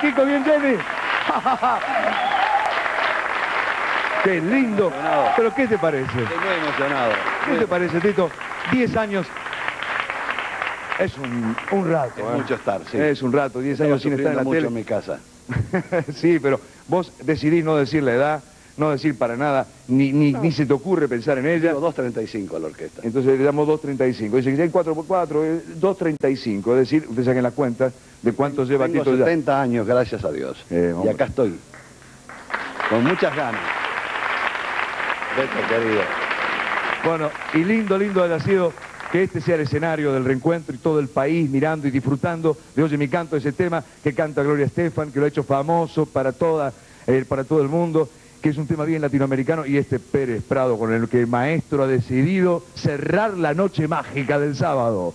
Kiko, bien Jenny. Qué lindo. Pero ¿qué te parece? Estoy muy emocionado. ¿Qué te parece, Tito? 10 años. Es un, un rato. Es ¿eh? mucho estar, sí. Es un rato, 10 Estaba años sin estar en la sufriendo tele. mucho en mi casa. sí, pero vos decidís no decir la edad, no decir para nada, ni, ni, ni se te ocurre pensar en ella. Digo 2.35 a la orquesta. Entonces le damos 2.35. Dice que ya hay 4x4, eh, 2.35. Es decir, ustedes saquen la cuenta de cuánto lleva Tengo Tito ya. 70 años, gracias a Dios. Eh, y acá estoy. Con muchas ganas. Beto, querido. Bueno, y lindo, lindo haya sido que este sea el escenario del reencuentro y todo el país mirando y disfrutando de Oye mi canto, ese tema que canta Gloria Estefan, que lo ha hecho famoso para, toda, eh, para todo el mundo, que es un tema bien latinoamericano, y este Pérez Prado con el que el maestro ha decidido cerrar la noche mágica del sábado.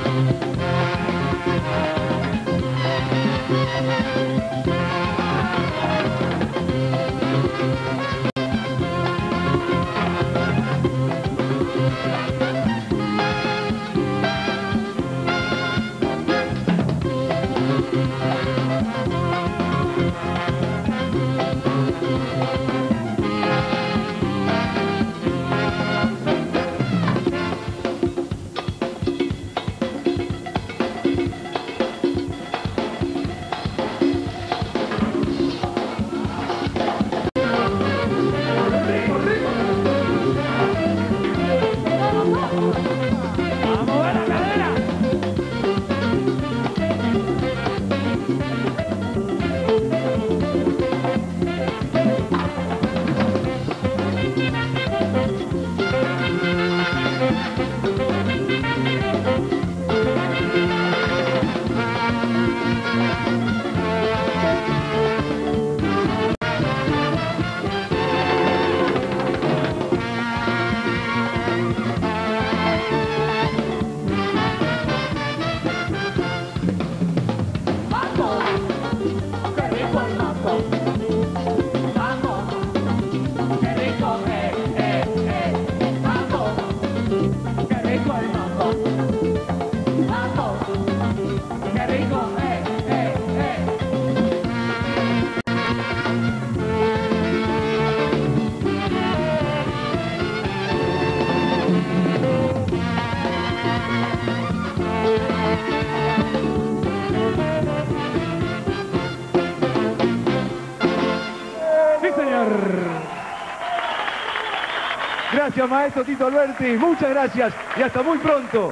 Gracias, maestro Tito Alberti. Muchas gracias y hasta muy pronto.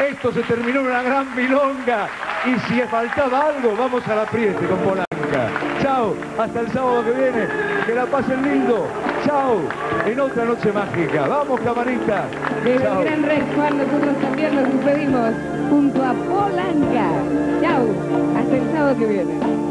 Esto se terminó en una gran milonga. Y si faltaba algo, vamos a la apriete con Polanca. Chao, hasta el sábado que viene. Que la pasen lindo. Chao, en otra noche mágica. Vamos, camarita. Desde el Gran Red nosotros también nos despedimos junto a Polanca. Chao, hasta el sábado que viene.